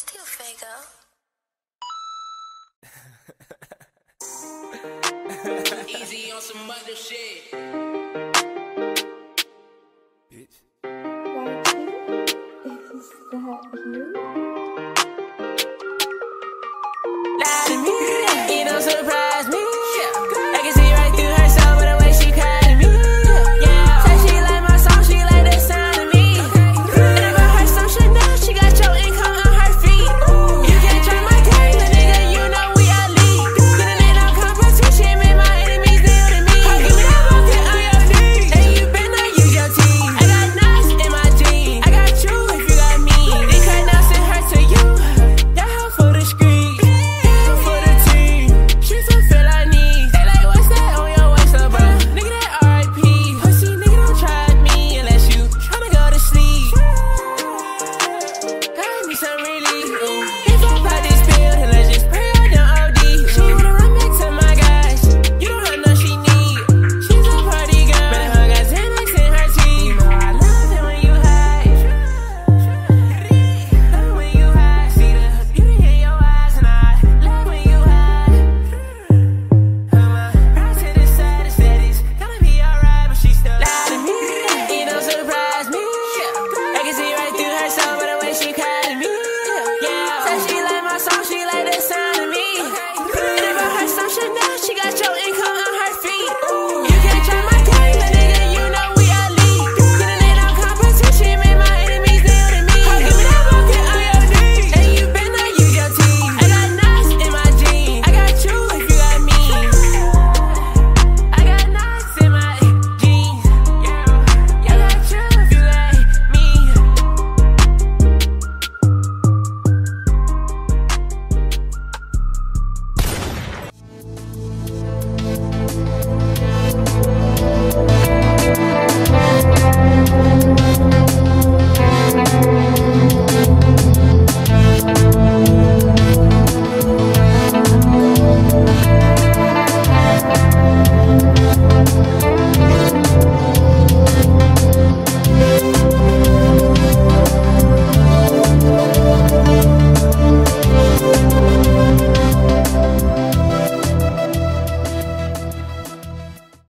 still Fago. Easy on some other shit. Bitch. Is that you? Lie to me. Ain't no surprise. really.